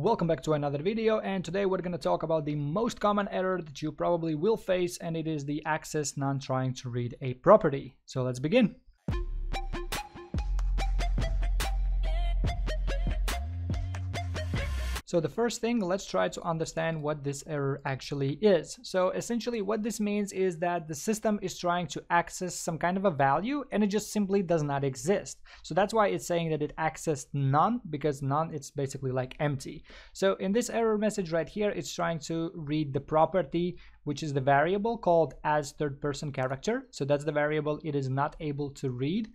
Welcome back to another video and today we're going to talk about the most common error that you probably will face and it is the access none trying to read a property. So let's begin. So the first thing, let's try to understand what this error actually is. So essentially what this means is that the system is trying to access some kind of a value and it just simply does not exist. So that's why it's saying that it accessed none because none it's basically like empty. So in this error message right here, it's trying to read the property which is the variable called as third person character. So that's the variable it is not able to read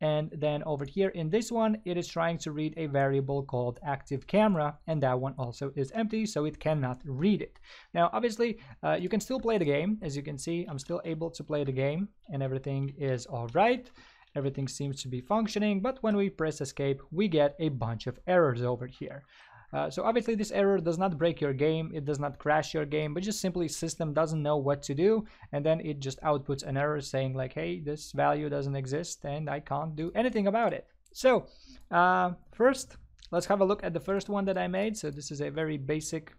and then over here in this one it is trying to read a variable called active camera and that one also is empty so it cannot read it. Now obviously uh, you can still play the game. As you can see I'm still able to play the game and everything is all right. Everything seems to be functioning but when we press escape we get a bunch of errors over here uh, so obviously this error does not break your game, it does not crash your game, but just simply system doesn't know what to do and then it just outputs an error saying like, hey, this value doesn't exist and I can't do anything about it. So uh, first, let's have a look at the first one that I made. So this is a very basic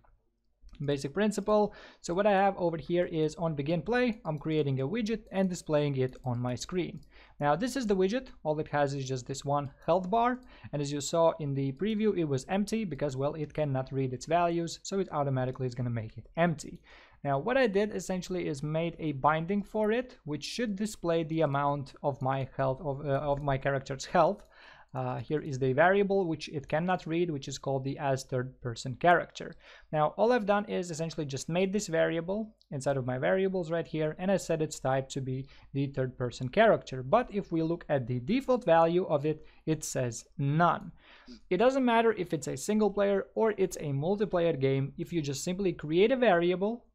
basic principle. So what I have over here is on begin play, I'm creating a widget and displaying it on my screen. Now this is the widget, all it has is just this one health bar and as you saw in the preview it was empty because well it cannot read its values so it automatically is going to make it empty. Now what I did essentially is made a binding for it which should display the amount of my health of, uh, of my character's health uh, here is the variable which it cannot read, which is called the as third person character. Now, all I've done is essentially just made this variable inside of my variables right here, and I set its type to be the third person character. But if we look at the default value of it, it says none. It doesn't matter if it's a single player or it's a multiplayer game, if you just simply create a variable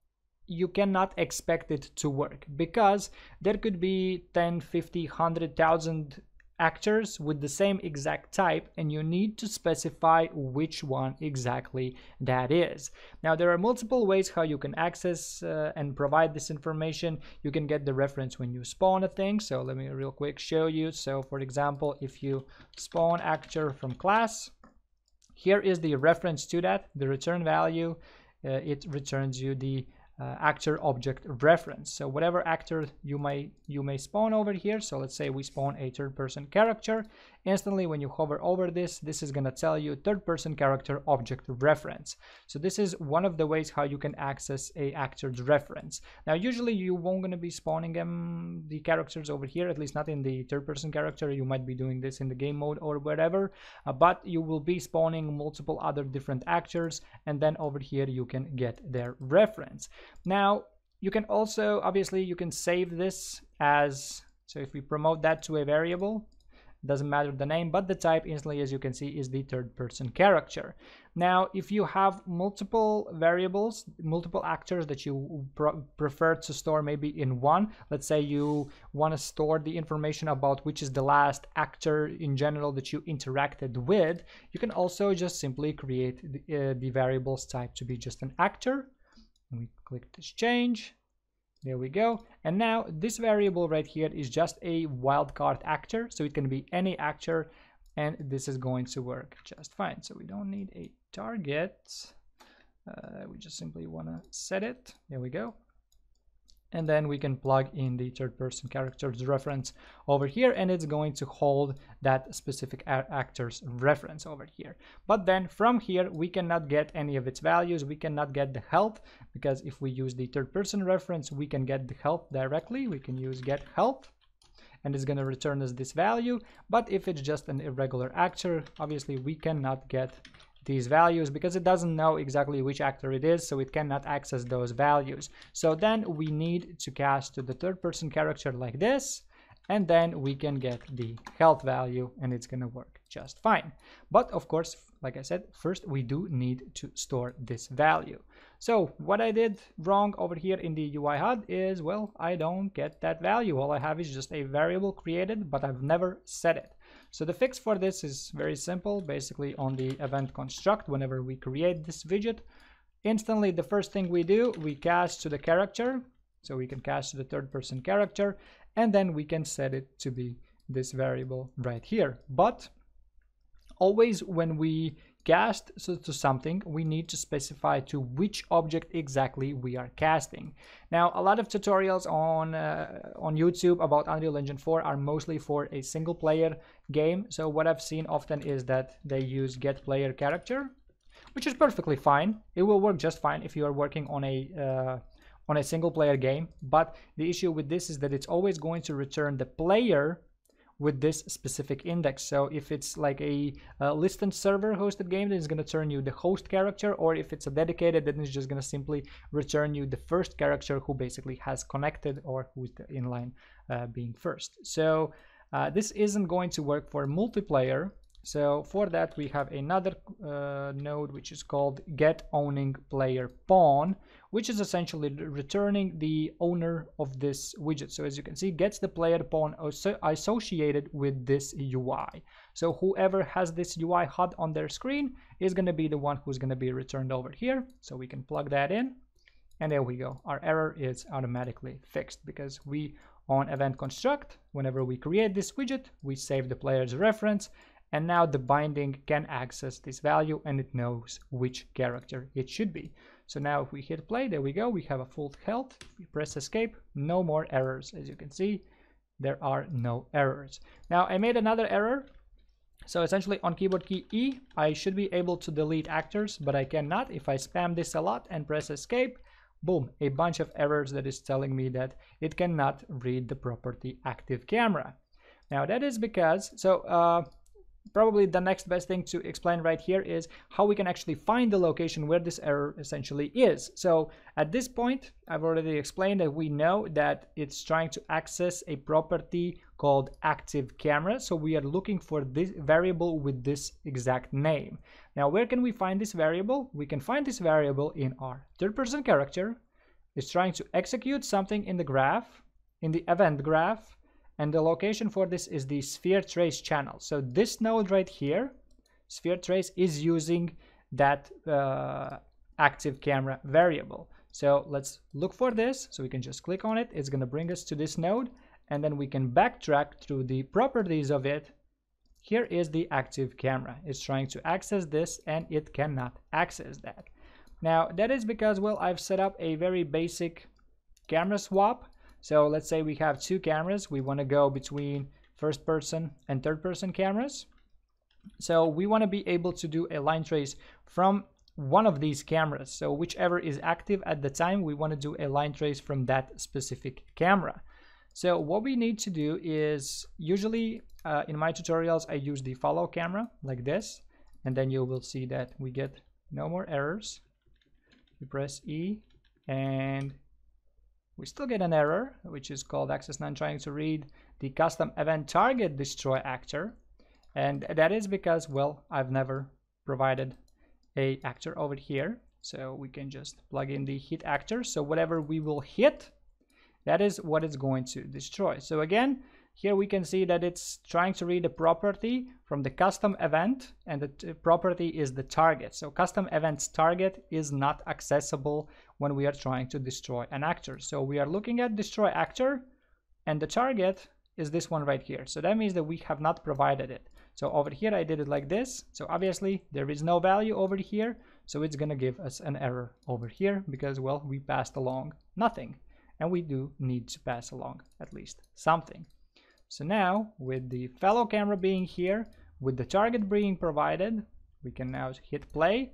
you cannot expect it to work because there could be 10 50 100,000 actors with the same exact type and you need to specify which one exactly that is. Now there are multiple ways how you can access uh, and provide this information. You can get the reference when you spawn a thing. So let me real quick show you. So for example, if you spawn actor from class, here is the reference to that, the return value. Uh, it returns you the uh, actor object reference. So whatever actor you may you may spawn over here. So let's say we spawn a third person character. Instantly when you hover over this, this is gonna tell you third person character object reference. So this is one of the ways how you can access a actor's reference. Now usually you won't gonna be spawning them the characters over here, at least not in the third person character. You might be doing this in the game mode or whatever, uh, but you will be spawning multiple other different actors and then over here you can get their reference. Now, you can also, obviously, you can save this as, so if we promote that to a variable, doesn't matter the name, but the type instantly, as you can see, is the third person character. Now, if you have multiple variables, multiple actors that you prefer to store maybe in one, let's say you want to store the information about which is the last actor in general that you interacted with, you can also just simply create the, uh, the variables type to be just an actor we click this change there we go. And now this variable right here is just a wildcard actor so it can be any actor and this is going to work just fine. So we don't need a target. Uh, we just simply want to set it. There we go and then we can plug in the third person character's reference over here and it's going to hold that specific actor's reference over here. But then from here we cannot get any of its values. We cannot get the health because if we use the third person reference we can get the health directly. We can use get health and it's going to return us this value. But if it's just an irregular actor obviously we cannot get these values because it doesn't know exactly which actor it is so it cannot access those values. So then we need to cast to the third person character like this and then we can get the health value and it's gonna work just fine. But of course like I said first we do need to store this value. So what I did wrong over here in the UI HUD is well I don't get that value. All I have is just a variable created but I've never set it so the fix for this is very simple. Basically on the event construct, whenever we create this widget, instantly the first thing we do, we cast to the character. So we can cast to the third person character and then we can set it to be this variable right here. But always when we cast to something, we need to specify to which object exactly we are casting. Now, a lot of tutorials on uh, on YouTube about Unreal Engine 4 are mostly for a single player game. So what I've seen often is that they use get player character, which is perfectly fine. It will work just fine if you are working on a uh, on a single player game. But the issue with this is that it's always going to return the player with this specific index. So if it's like a, a listen server hosted game, then it's going to turn you the host character, or if it's a dedicated, then it's just going to simply return you the first character who basically has connected or who's the inline uh, being first. So uh, this isn't going to work for multiplayer so for that we have another uh, node which is called get owning player pawn which is essentially returning the owner of this widget. So as you can see gets the player pawn associated with this UI. So whoever has this UI HUD on their screen is going to be the one who's going to be returned over here. So we can plug that in and there we go. Our error is automatically fixed because we on event construct, whenever we create this widget, we save the player's reference and now the binding can access this value and it knows which character it should be. So now if we hit play, there we go, we have a full health. We press escape, no more errors. As you can see, there are no errors. Now I made another error. So essentially on keyboard key E, I should be able to delete actors, but I cannot. If I spam this a lot and press escape, boom, a bunch of errors that is telling me that it cannot read the property active camera. Now that is because, so uh, probably the next best thing to explain right here is how we can actually find the location where this error essentially is. So at this point, I've already explained that we know that it's trying to access a property called active camera. So we are looking for this variable with this exact name. Now, where can we find this variable? We can find this variable in our third person character. It's trying to execute something in the graph, in the event graph, and the location for this is the sphere trace channel. So this node right here, sphere trace is using that uh, active camera variable. So let's look for this. So we can just click on it. It's going to bring us to this node and then we can backtrack through the properties of it. Here is the active camera. It's trying to access this and it cannot access that. Now that is because, well, I've set up a very basic camera swap so let's say we have two cameras. We want to go between first person and third person cameras. So we want to be able to do a line trace from one of these cameras. So whichever is active at the time, we want to do a line trace from that specific camera. So what we need to do is usually uh, in my tutorials, I use the follow camera like this, and then you will see that we get no more errors. You press E and we still get an error, which is called access none trying to read the custom event target destroy actor. And that is because, well, I've never provided a actor over here. So we can just plug in the hit actor. So whatever we will hit, that is what it's going to destroy. So again, here we can see that it's trying to read a property from the custom event and the property is the target. So custom events target is not accessible when we are trying to destroy an actor. So we are looking at destroy actor and the target is this one right here. So that means that we have not provided it. So over here I did it like this. So obviously there is no value over here. So it's going to give us an error over here because well we passed along nothing and we do need to pass along at least something. So now with the follow camera being here, with the target being provided, we can now hit play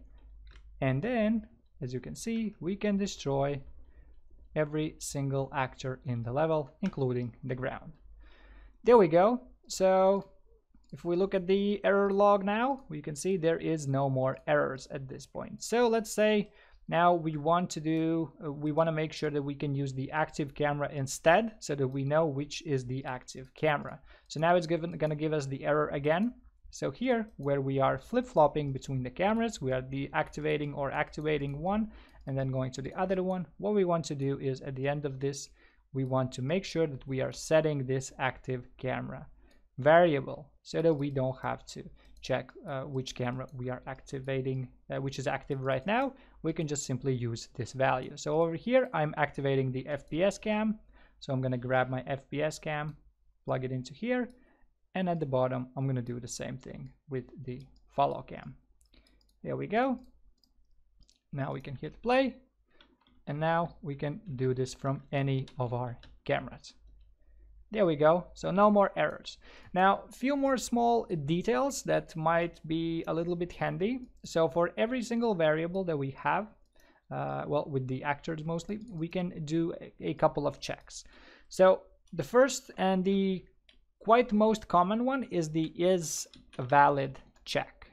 and then as you can see we can destroy every single actor in the level including the ground. There we go. So if we look at the error log now, we can see there is no more errors at this point. So let's say now we want to do, uh, we want to make sure that we can use the active camera instead so that we know which is the active camera. So now it's given, going to give us the error again. So here where we are flip-flopping between the cameras, we are deactivating or activating one and then going to the other one. What we want to do is at the end of this, we want to make sure that we are setting this active camera variable so that we don't have to check uh, which camera we are activating, uh, which is active right now we can just simply use this value. So over here, I'm activating the FPS cam. So I'm going to grab my FPS cam, plug it into here. And at the bottom, I'm going to do the same thing with the follow cam. There we go. Now we can hit play. And now we can do this from any of our cameras. There we go. So no more errors. Now, a few more small details that might be a little bit handy. So for every single variable that we have, uh, well, with the actors mostly, we can do a, a couple of checks. So the first and the quite most common one is the is valid check.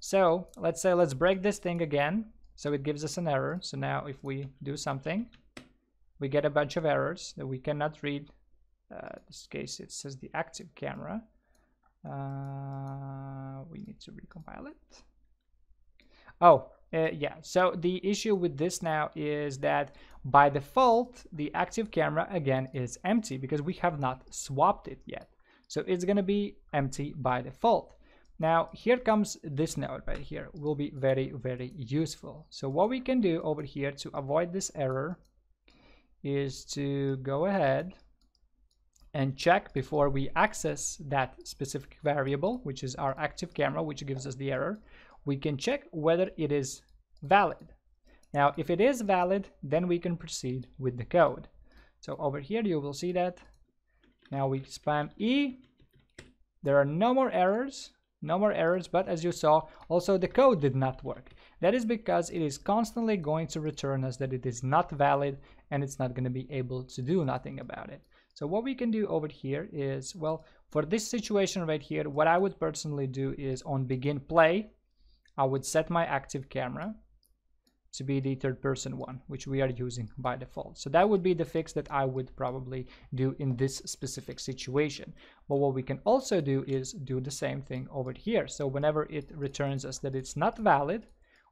So let's say let's break this thing again. So it gives us an error. So now if we do something, we get a bunch of errors that we cannot read. Uh, in this case, it says the active camera. Uh, we need to recompile it. Oh, uh, yeah, so the issue with this now is that by default, the active camera again is empty because we have not swapped it yet. So it's going to be empty by default. Now here comes this node right here will be very, very useful. So what we can do over here to avoid this error is to go ahead and check before we access that specific variable, which is our active camera, which gives us the error. We can check whether it is valid. Now, if it is valid, then we can proceed with the code. So over here, you will see that. Now we spam E. There are no more errors no more errors but as you saw also the code did not work that is because it is constantly going to return us that it is not valid and it's not going to be able to do nothing about it so what we can do over here is well for this situation right here what I would personally do is on begin play I would set my active camera to be the third person one, which we are using by default. So that would be the fix that I would probably do in this specific situation. But what we can also do is do the same thing over here. So whenever it returns us that it's not valid,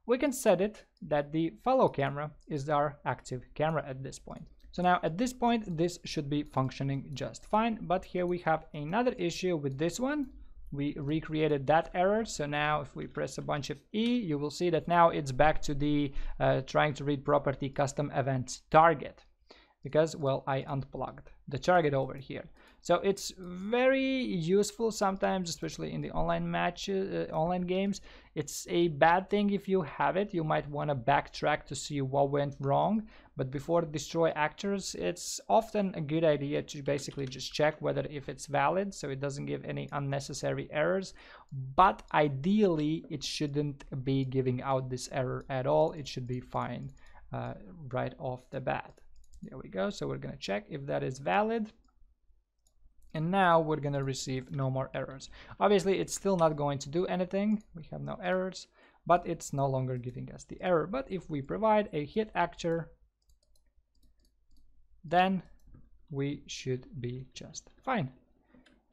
we can set it that the follow camera is our active camera at this point. So now at this point, this should be functioning just fine. But here we have another issue with this one we recreated that error. So now if we press a bunch of E you will see that now it's back to the uh, trying to read property custom events target because well I unplugged the target over here. So it's very useful sometimes especially in the online match uh, online games. It's a bad thing if you have it. You might want to backtrack to see what went wrong but before destroy actors it's often a good idea to basically just check whether if it's valid so it doesn't give any unnecessary errors. But ideally it shouldn't be giving out this error at all. It should be fine uh, right off the bat. There we go. So we're going to check if that is valid. And now we're going to receive no more errors. Obviously it's still not going to do anything. We have no errors but it's no longer giving us the error. But if we provide a hit actor then we should be just fine.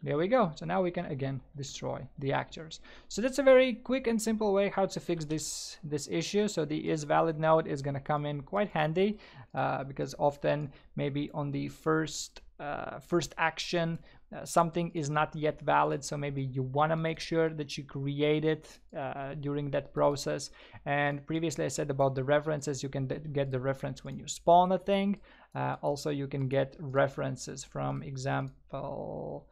There we go. So now we can again destroy the actors. So that's a very quick and simple way how to fix this this issue. So the is valid node is going to come in quite handy uh, because often maybe on the first uh, first action uh, something is not yet valid. So maybe you want to make sure that you create it uh, during that process. And previously I said about the references you can get the reference when you spawn a thing uh, also you can get references from example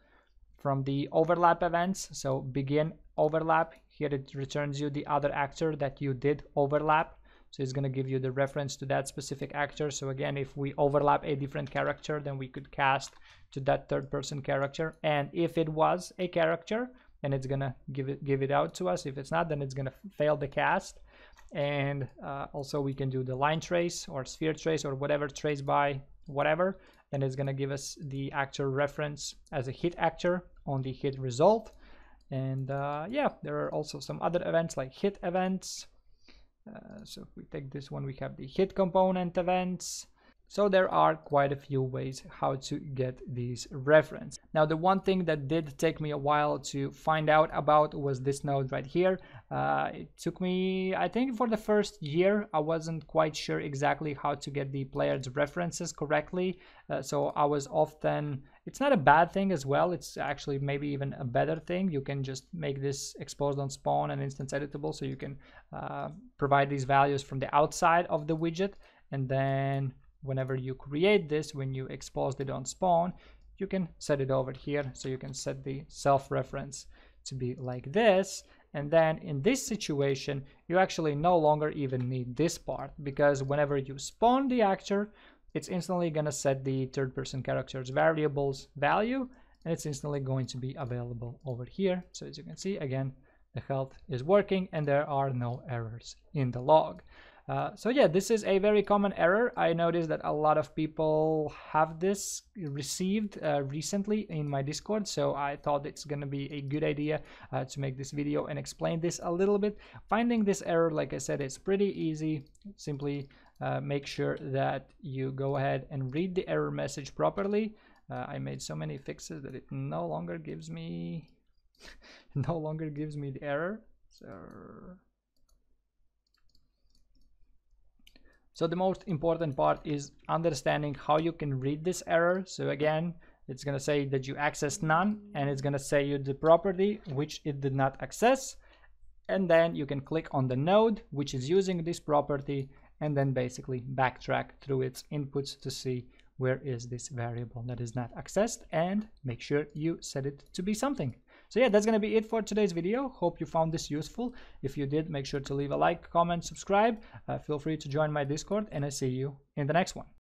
from the overlap events. So begin overlap. Here it returns you the other actor that you did overlap. So it's going to give you the reference to that specific actor. So again, if we overlap a different character, then we could cast to that third person character. And if it was a character, then it's going to give it give it out to us. If it's not, then it's going to fail the cast. And uh, also we can do the line trace or sphere trace or whatever trace by whatever and it's going to give us the actor reference as a hit actor on the hit result. And uh, yeah there are also some other events like hit events. Uh, so if we take this one we have the hit component events so there are quite a few ways how to get these reference. Now the one thing that did take me a while to find out about was this node right here. Uh, it took me, I think for the first year, I wasn't quite sure exactly how to get the player's references correctly. Uh, so I was often, it's not a bad thing as well. It's actually maybe even a better thing. You can just make this exposed on spawn and instance editable. So you can uh, provide these values from the outside of the widget and then whenever you create this when you expose it on spawn you can set it over here. So you can set the self reference to be like this. And then in this situation you actually no longer even need this part because whenever you spawn the actor it's instantly going to set the third person characters variables value and it's instantly going to be available over here. So as you can see again the health is working and there are no errors in the log uh, so yeah, this is a very common error. I noticed that a lot of people have this received uh, recently in my Discord, so I thought it's gonna be a good idea uh, to make this video and explain this a little bit. Finding this error, like I said, is pretty easy. Simply uh, make sure that you go ahead and read the error message properly. Uh, I made so many fixes that it no longer gives me no longer gives me the error. So So the most important part is understanding how you can read this error. So again, it's going to say that you access none and it's going to say you the property which it did not access. And then you can click on the node which is using this property and then basically backtrack through its inputs to see where is this variable that is not accessed and make sure you set it to be something. So yeah, that's going to be it for today's video. Hope you found this useful. If you did, make sure to leave a like, comment, subscribe. Uh, feel free to join my Discord and I see you in the next one.